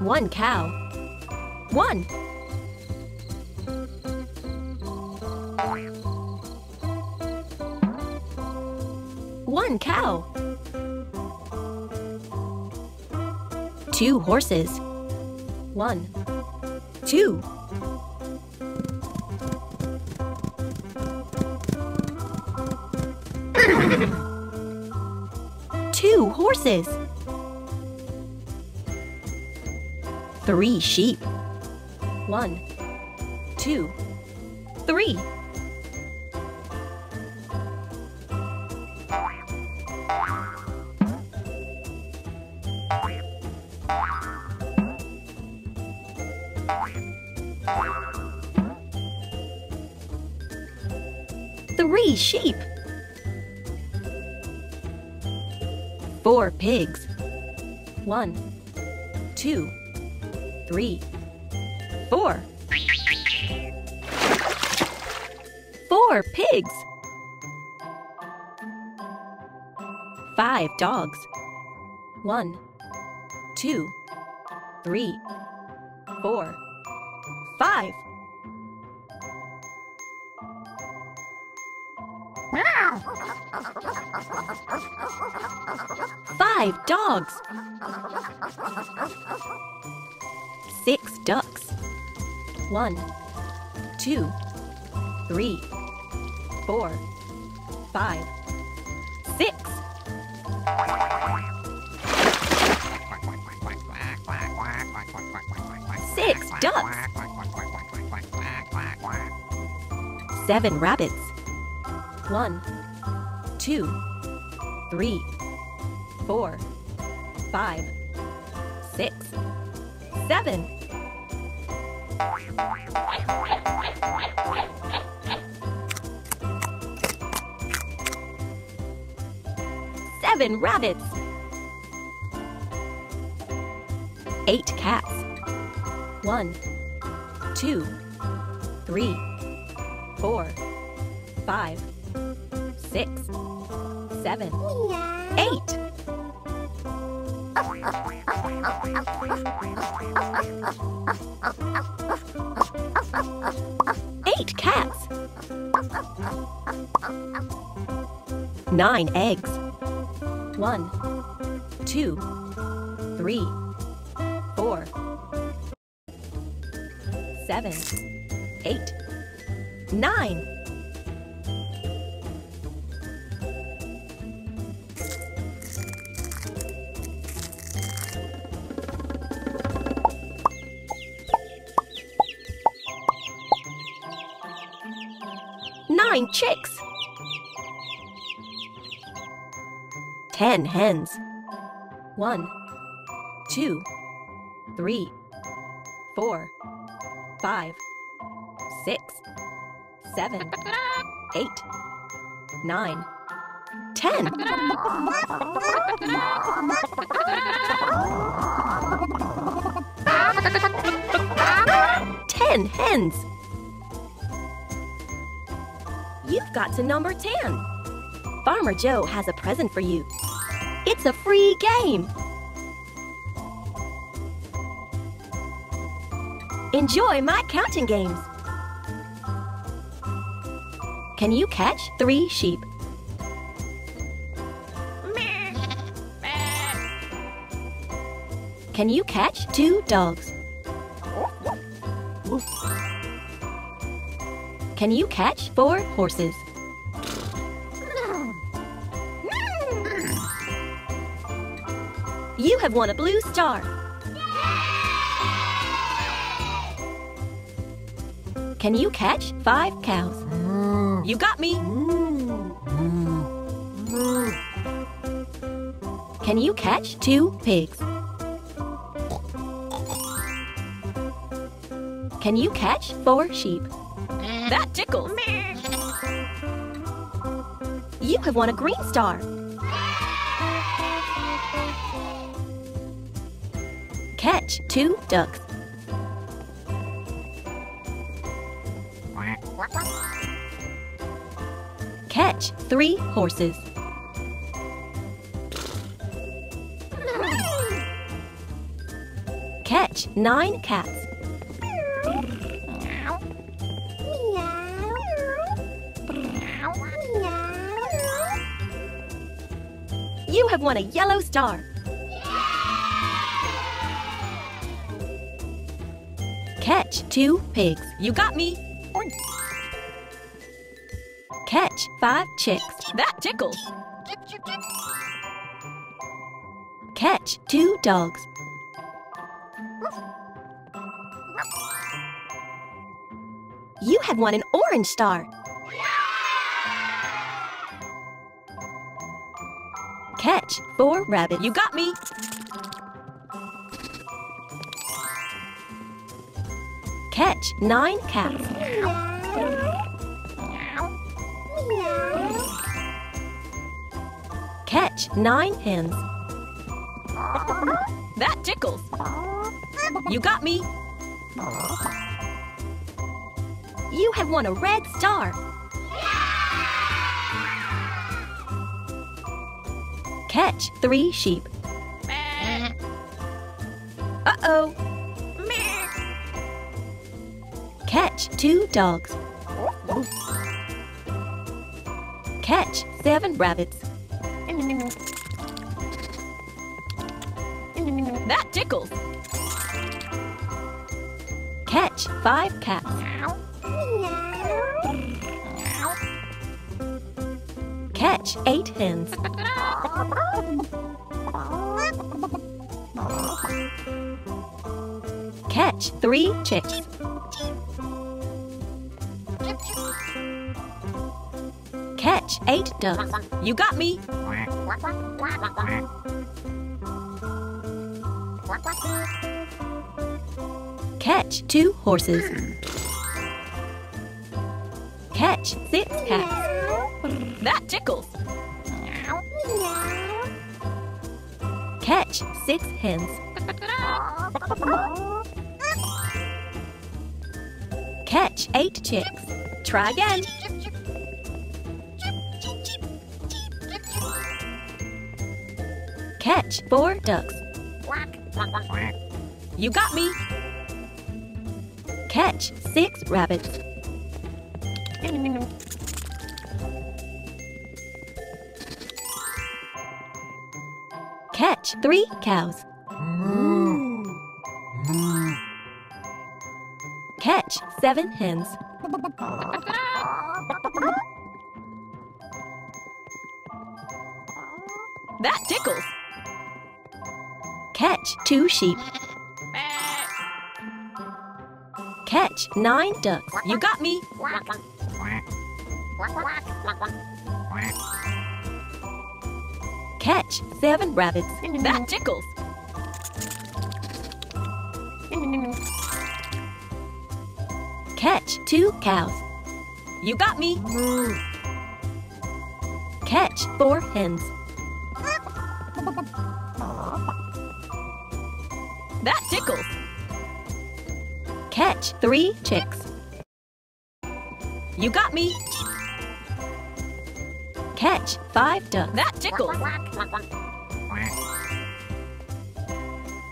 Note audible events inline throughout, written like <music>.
One cow. One. One cow. Two horses. One. Two. <coughs> Two horses. Three sheep. One, two, three. Three sheep. Four pigs. One, two, three, four. Four pigs. Five dogs. One, two, three, four, five. Five dogs. Six ducks. One, two, three, four, five, six. Six ducks. Seven rabbits. One, two, three, four, five, seven. Seven rabbits. Eight cats. One, two, three, four, five, six, seven, eight. Eight cats. Nine eggs. One, two, three, four, seven, eight, nine. Nine chicks. Ten hens. One, two, three, four, five, six, seven, eight, nine, ten. Ten hens. You've got to number 10. Farmer Joe has a present for you. It's a free game. Enjoy my counting games. Can you catch three sheep? Can you catch two dogs? Can you catch four horses? You have won a blue star. Can you catch five cows? You got me. Can you catch two pigs? Can you catch four sheep? That tickles. You have won a green star. Catch two ducks. Catch three horses. Catch nine cats. You have won a yellow star. Catch two pigs. You got me. Catch five chicks. That tickles. Catch two dogs. You have won an orange star. Catch four rabbits. You got me. Catch nine cats. Catch nine hens. That tickles. You got me. You have won a red star. Catch three sheep. Uh-oh. Catch two dogs. Catch seven rabbits. That tickles. Catch five cats. Catch eight hens. Catch three chicks. Catch eight ducks. You got me. Catch two horses. Catch six cats. That tickles. Catch six hens. Catch eight chicks. Try again. Catch four ducks. You got me. Catch six rabbits. Catch three cows. Catch seven hens. That tickles. Catch two sheep. Catch nine ducks. You got me. Catch seven rabbits. Mm-hmm. That tickles. Mm-hmm. Catch two cows. You got me. Catch four hens. That tickles. Catch three chicks. You got me. Catch five ducks. That tickles.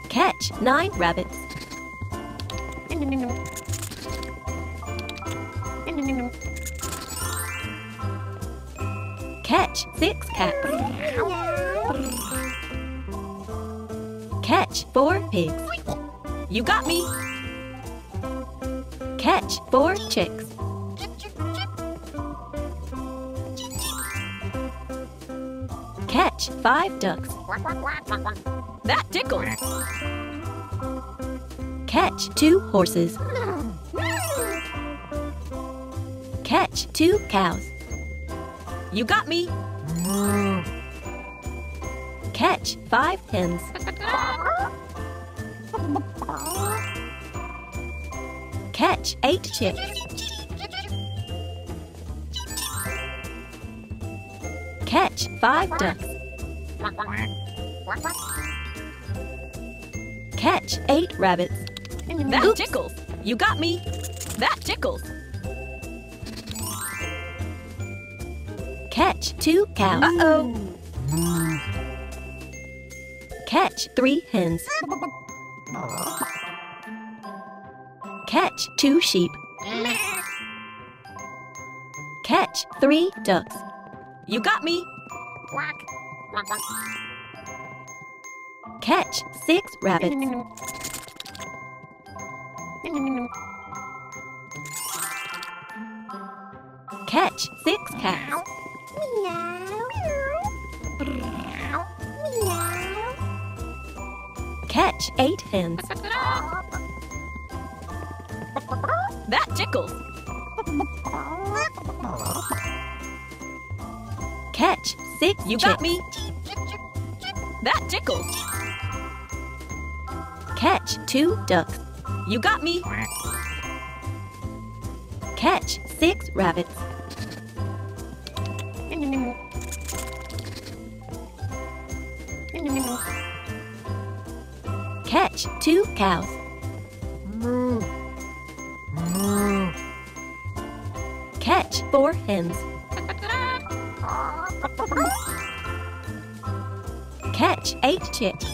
Catch nine rabbits. Catch six cats. Catch four pigs. You got me. Catch four chicks. Catch five ducks. That tickles. Catch two horses. Catch two cows. You got me. Catch five hens. Catch eight chicks. Catch five ducks. Catch eight rabbits. That Oops. tickles. You got me. That tickles. Catch two cows. Uh-oh. Catch three hens. Catch two sheep. Catch three ducks. You got me. Catch six rabbits. Catch six cats. Catch eight hens. That tickles. Catch six You got me. That tickles. Catch two ducks. You got me. Catch six rabbits. Catch two cows. Catch four hens. Catch eight chicks.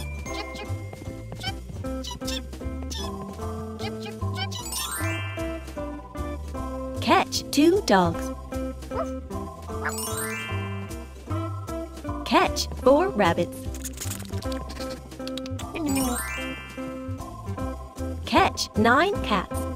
Catch two dogs. Catch four rabbits. Catch nine cats.